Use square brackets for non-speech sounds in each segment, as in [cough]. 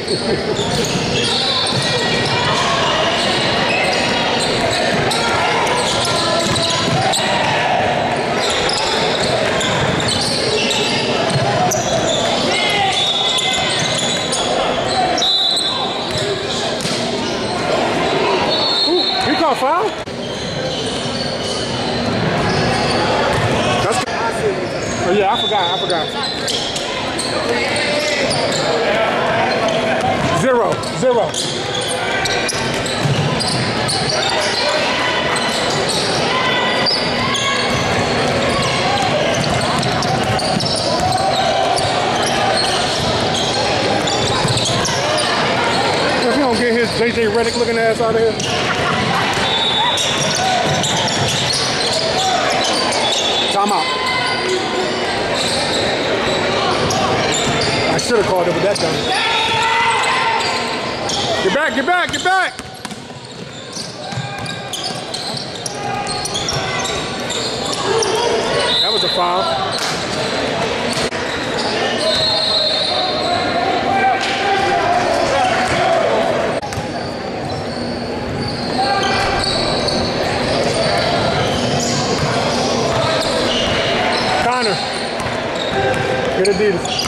Thank you. Zero. If he don't get his JJ Redick looking ass out of here. Time out. I should have called it with that done. Get back, get back, get back! That was a foul. Conor. Get Adidas.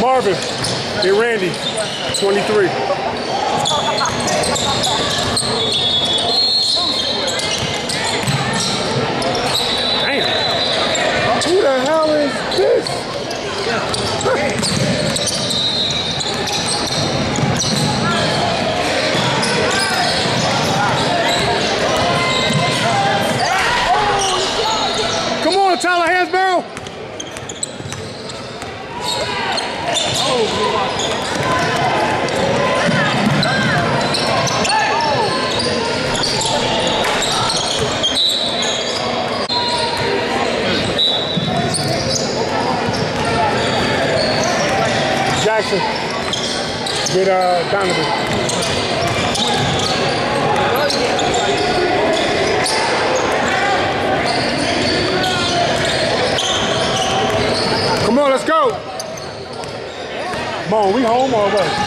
Marvin. Hey, Randy. 23. Damn. Who the hell is this? Come on, Tyler Hansbrough. Jaxson. Get uh, Donovon. Come on, let's go. Come on, we home or what?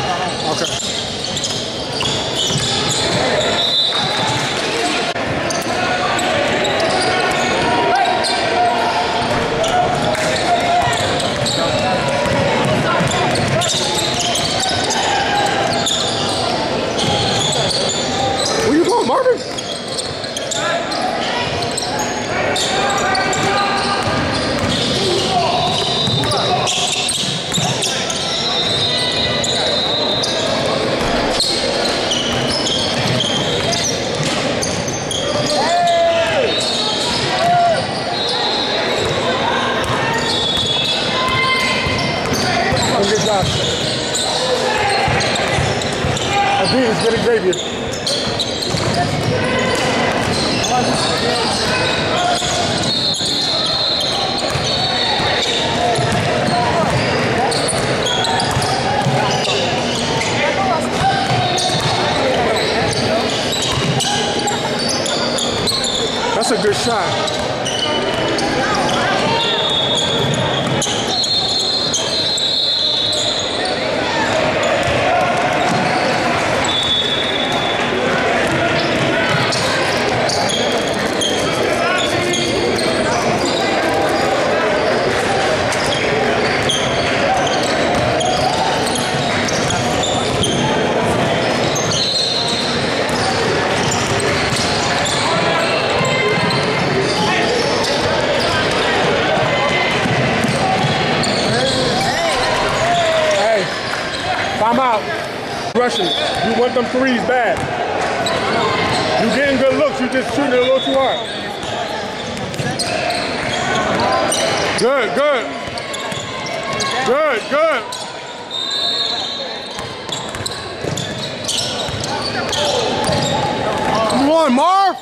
Them threes bad. You getting good looks. You just shooting it a little too hard. Good, good. Good, good. Come on, Marv.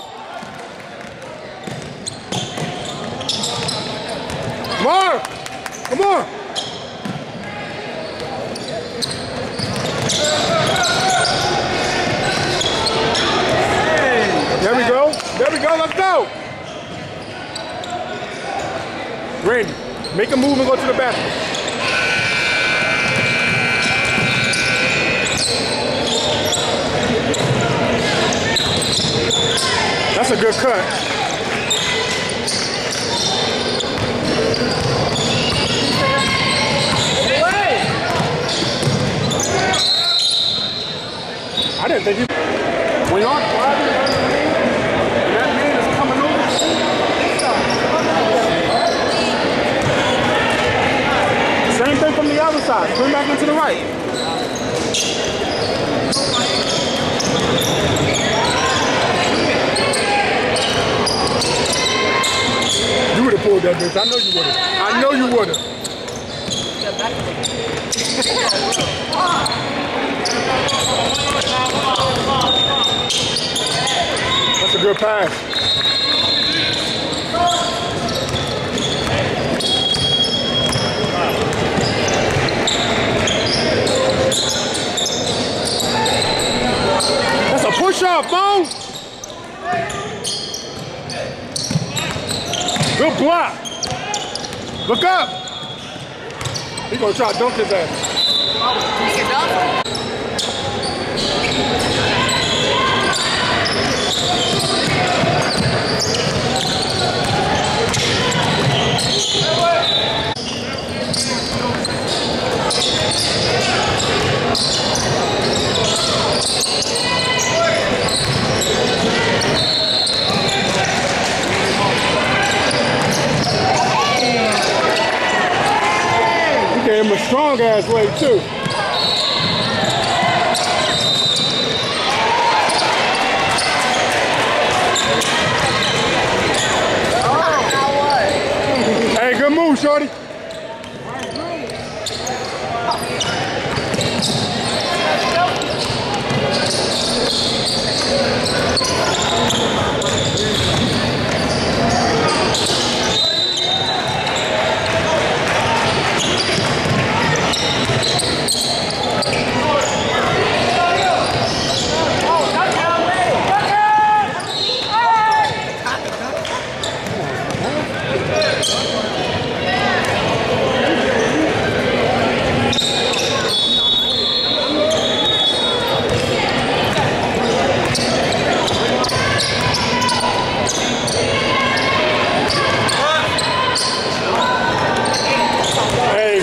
Marv, come on. There we go. There we go. Let's go. Randy, make a move and go to the bathroom. That's a good cut. I didn't think you. When you're side. Turn back into the right. You would have pulled that bitch. I know you would have. I know you would have. That's a good pass. Push off, Bo. Good block. Look up. He gonna try to dunk his ass. He gave him a strong ass leg too. Hey, good move, shorty. Hey.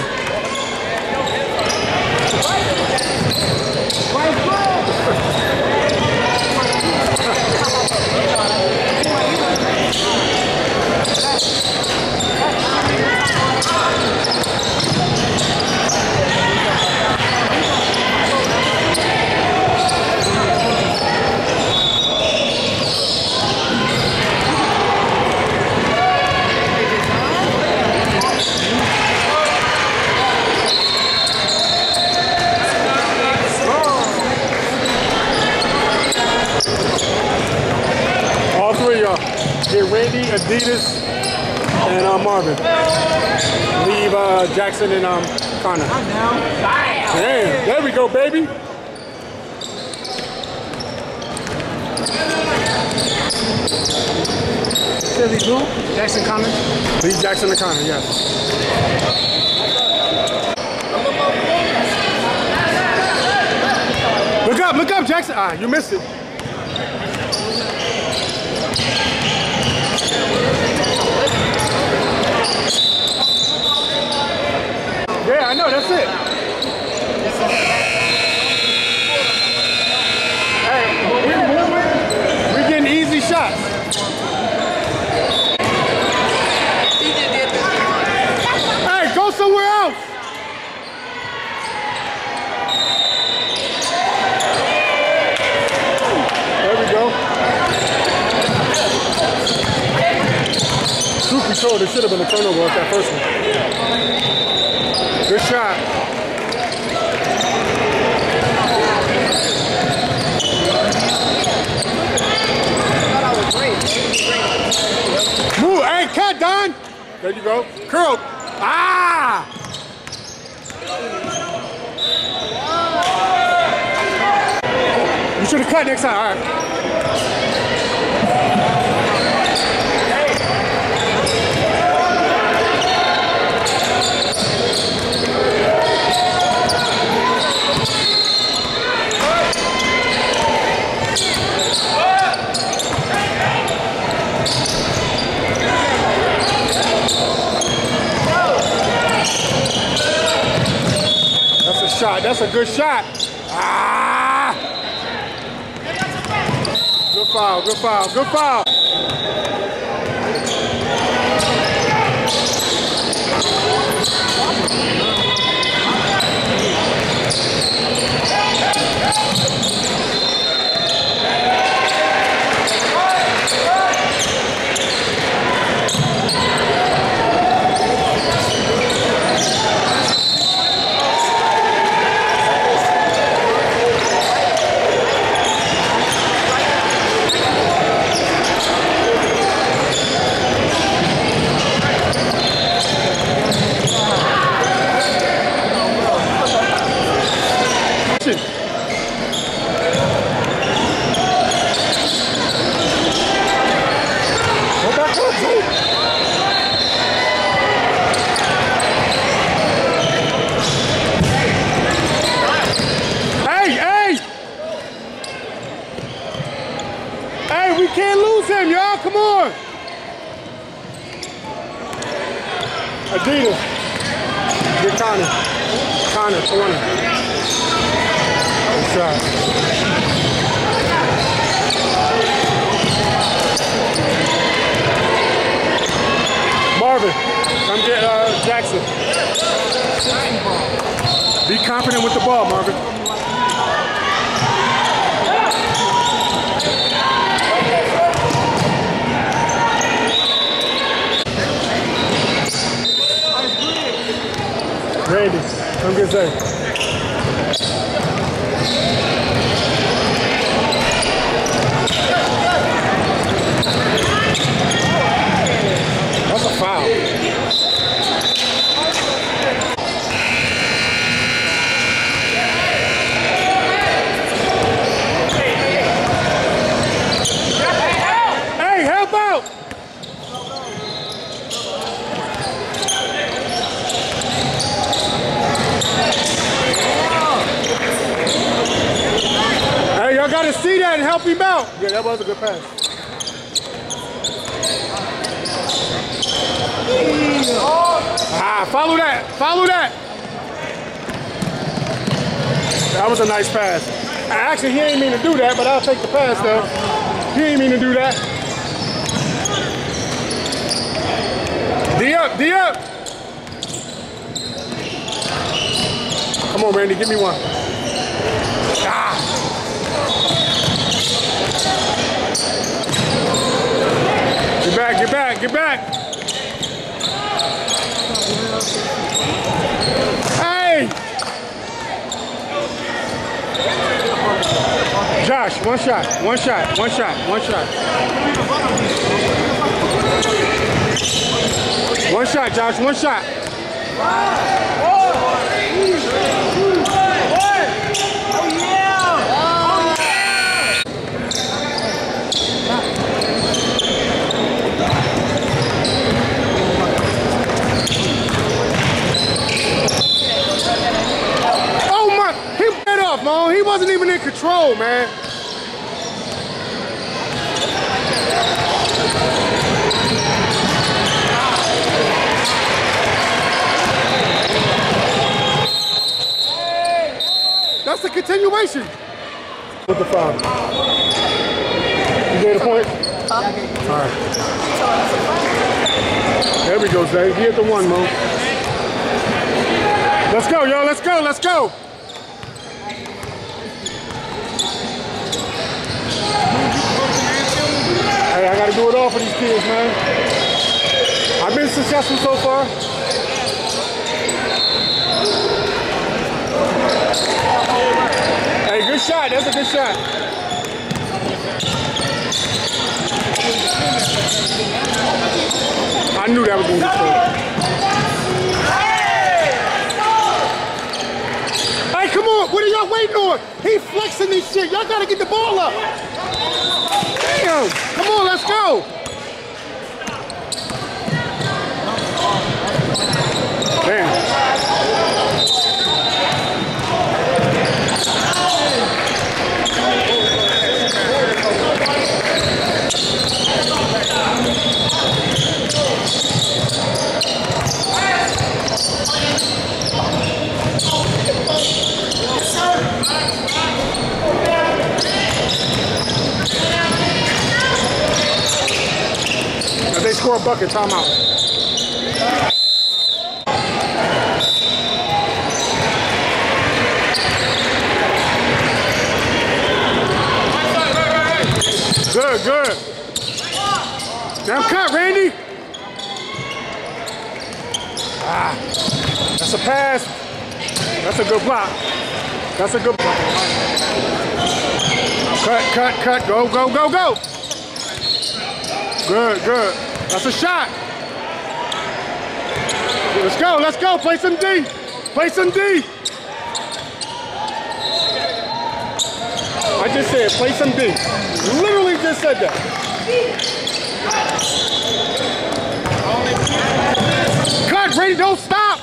All three of y'all. Get Randy, Adidas, and uh, Marvin. Leave uh, Jaxson and um, Conor. Damn, there we go, baby. Philly who? Jaxson Conor. Leave Jaxson and Conor, yes. Look up, look up, Jaxson. Ah, you missed it. Yeah, I know, that's it. Hey, we're moving. We're getting easy shots. Hey, go somewhere else. There we go. True control. There should have been a turnover off that first one. Move, hey, cut, Don. There you go. Curl. Ah! You should have cut next time. All right. Shot. That's a good shot. Ah! Good foul. Good foul. Good foul. Go back up, Zeke. Hey, hey! Hey, we can't lose him, y'all. Come on. Adidas. Get Conor. Conor, corner. Good shot. Marvin, come get uh, Jaxson. Be confident with the ball, Marvin. Randy, get Zay. That's a foul. Hey, help out! Hey, y'all gotta see that and help him out. Yeah, that was a good pass. Ah, follow that. Follow that. That was a nice pass. Actually, he ain't mean to do that, but I'll take the pass though. He ain't mean to do that. D up, D up. Come on, Randy, give me one. Ah. Get back, get back, get back. Hey! Josh, one shot, one shot, one shot, one shot. One shot, Josh, one shot. He wasn't even in control, man. That's the continuation. With the five. You get a point? All right. There we go, Zay. He hit the one, Mo. Let's go, y'all. Let's go. Let's go. Hey, I gotta do it all for these kids, man. I've been successful so far. Hey, good shot. That's a good shot. I knew that was going to be. Hey, come on. What are y'all waiting on? He flexing this shit. Y'all got to get the ball up. Damn. Let's go. Damn. Score a bucket, timeout. Good, good. Now cut, Randy. Ah, that's a pass. That's a good block. That's a good block. Cut, cut, cut. Go, go, go, go. Good, good. That's a shot. Let's go, let's go. Play some D. Play some D. I just said, play some D. Literally just said that. Cut, Brady, don't stop.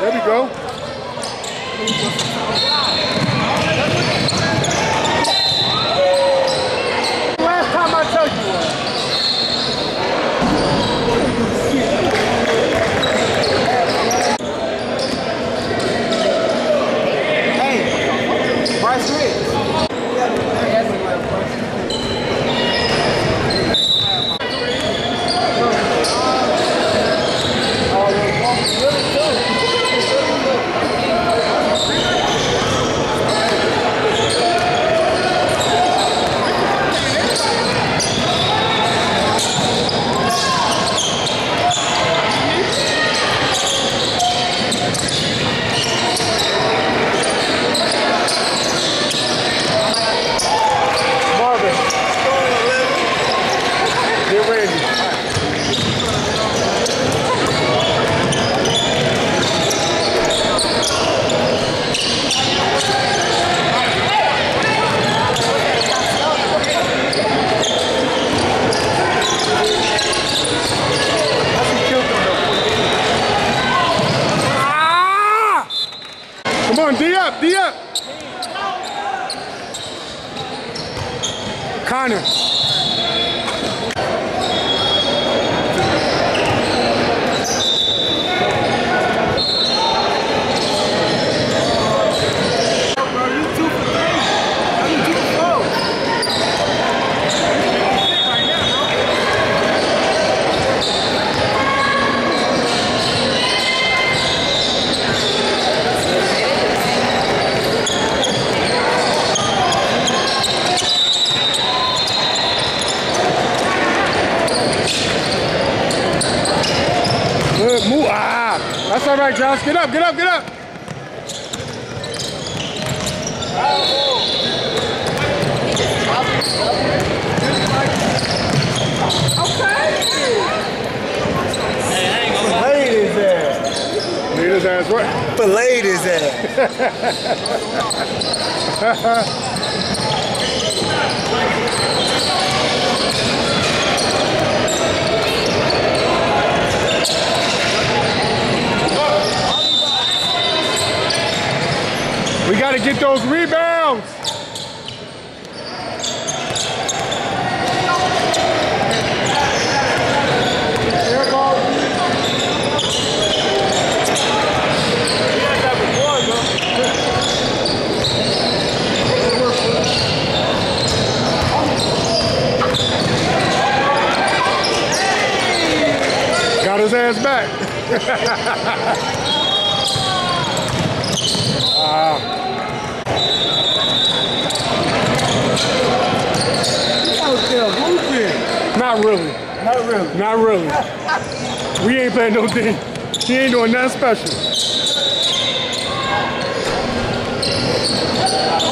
There we go. Get up, get up, get up. Played his ass. Lead his ass right. Played his ass. We got to get those rebounds. His ass back. Out [laughs] ah. Not really. Not really. Not really. we ain't playing no She ain't doing nothing special.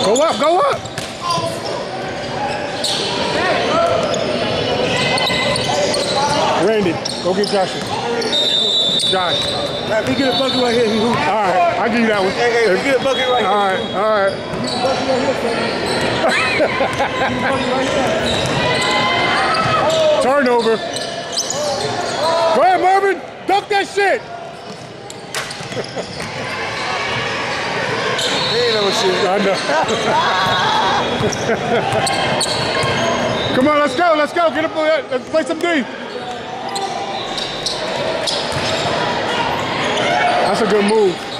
Go up, go up. Randy, go get Joshua. Josh. Now, if get a bucket right here, he hoops. All right, I'll give you that one. Hey, hey, if get a bucket right all here. All right, all right. [laughs] [laughs] Turnover. Go ahead, Marvin. Dunk that shit. he ain't no shit. I know. Come on, let's go. Let's go. Get up. Uh, let's play some D. That's a good move.